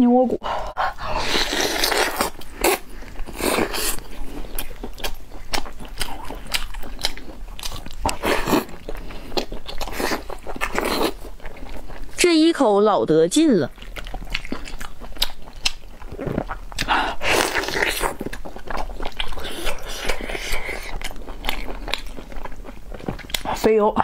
牛窝骨这一口老得劲了。肥油。